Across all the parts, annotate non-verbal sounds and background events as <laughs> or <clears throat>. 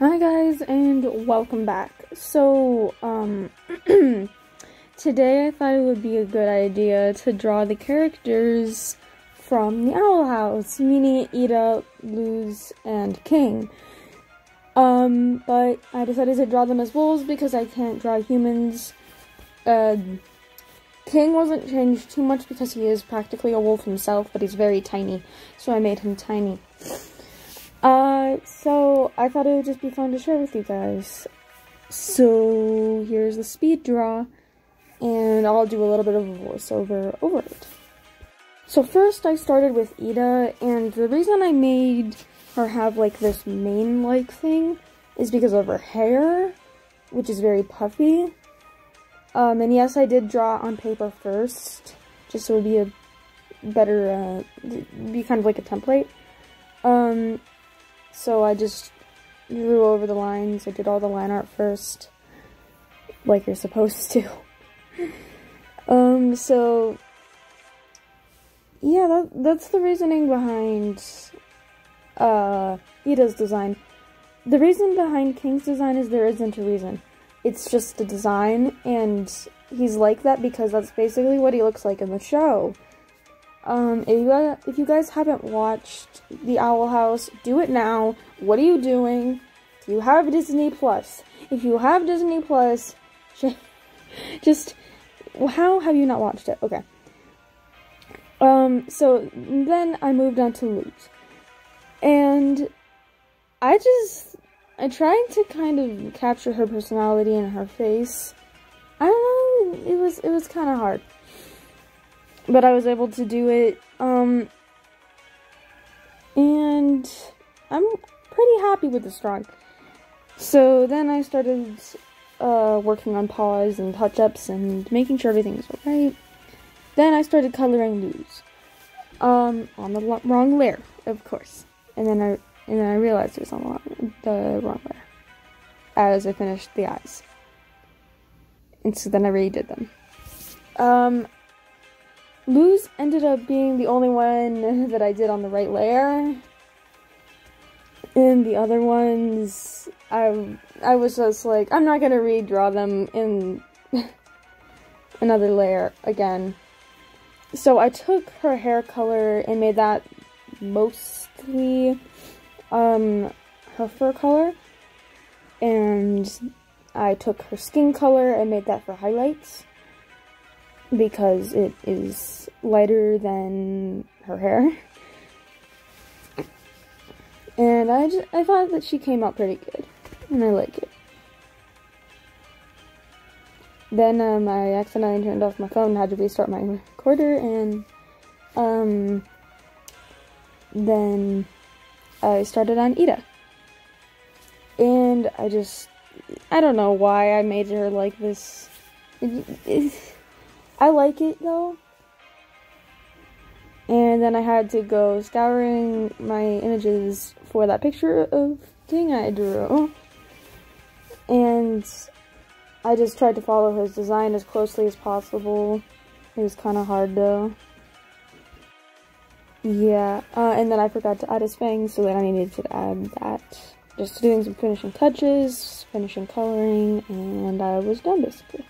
Hi guys and welcome back. So, um <clears throat> today I thought it would be a good idea to draw the characters from the Owl House, meaning Eda, Luz, and King. Um, but I decided to draw them as wolves because I can't draw humans. Uh, King wasn't changed too much because he is practically a wolf himself, but he's very tiny, so I made him tiny. Uh, so I thought it would just be fun to share with you guys. So here's the speed draw, and I'll do a little bit of a voiceover over it. So first I started with Eda, and the reason I made her have like this mane-like thing is because of her hair, which is very puffy. Um, and yes, I did draw on paper first, just so it would be a better, uh, be kind of like a template. Um, so I just drew over the lines. I did all the line art first, like you're supposed to. <laughs> um, so yeah, that, that's the reasoning behind uh, Eda's design. The reason behind King's design is there isn't a reason. It's just a design, and he's like that because that's basically what he looks like in the show. Um, if you, guys, if you guys haven't watched The Owl House, do it now. What are you doing? You have Disney Plus. If you have Disney Plus, <laughs> just how have you not watched it? Okay. Um, so then I moved on to Luz. And I just I tried to kind of capture her personality and her face. I don't know, it was it was kind of hard but I was able to do it. Um, and I'm pretty happy with this drawing. So then I started uh, working on paws and touch-ups and making sure everything was alright. Then I started coloring Luz. Um, on the wrong layer, of course. And then I and then I realized it was on the, the wrong layer as I finished the eyes. And so then I redid them. Um, Luz ended up being the only one <laughs> that I did on the right layer. And the other ones, I, I was just like, I'm not gonna redraw them in <laughs> another layer again. So I took her hair color and made that mostly um, her fur color. And I took her skin color and made that for highlights because it is lighter than her hair. And I, just, I thought that she came out pretty good, and I like it. Then um, I accidentally turned off my phone and had to restart my recorder, and um, then I started on Eda. And I just, I don't know why I made her like this. It, it, I like it though. And then I had to go scouring my images for that picture of King I drew. And I just tried to follow his design as closely as possible. It was kind of hard though. Yeah, uh, and then I forgot to add his fangs, so then I needed to add that. Just doing some finishing touches, finishing coloring, and I was done basically.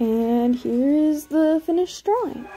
And here is the finished drawing.